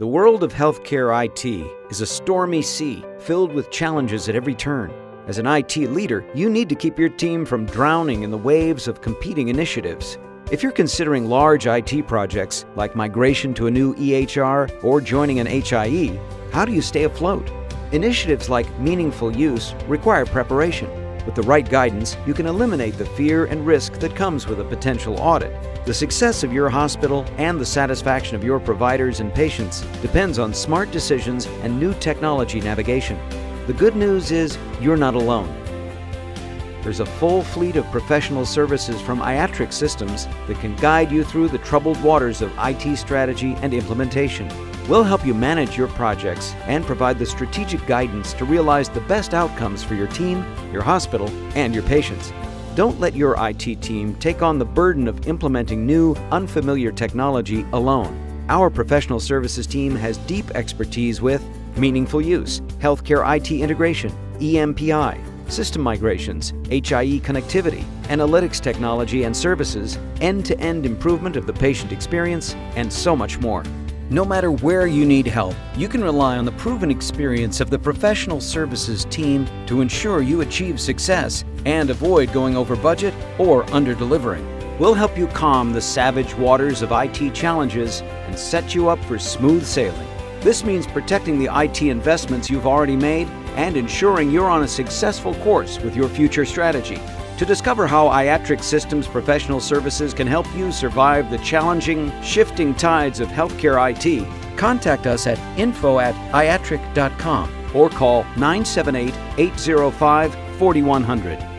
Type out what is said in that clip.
The world of healthcare IT is a stormy sea filled with challenges at every turn. As an IT leader, you need to keep your team from drowning in the waves of competing initiatives. If you're considering large IT projects like migration to a new EHR or joining an HIE, how do you stay afloat? Initiatives like meaningful use require preparation. With the right guidance, you can eliminate the fear and risk that comes with a potential audit. The success of your hospital and the satisfaction of your providers and patients depends on smart decisions and new technology navigation. The good news is you're not alone. There's a full fleet of professional services from Iatric Systems that can guide you through the troubled waters of IT strategy and implementation. We'll help you manage your projects and provide the strategic guidance to realize the best outcomes for your team, your hospital, and your patients. Don't let your IT team take on the burden of implementing new, unfamiliar technology alone. Our professional services team has deep expertise with meaningful use, healthcare IT integration, EMPI, system migrations, HIE connectivity, analytics technology and services, end to end improvement of the patient experience, and so much more. No matter where you need help, you can rely on the proven experience of the professional services team to ensure you achieve success and avoid going over budget or under delivering. We'll help you calm the savage waters of IT challenges and set you up for smooth sailing. This means protecting the IT investments you've already made and ensuring you're on a successful course with your future strategy. To discover how Iatric Systems Professional Services can help you survive the challenging, shifting tides of healthcare IT, contact us at info at iatric.com or call 978 805 4100.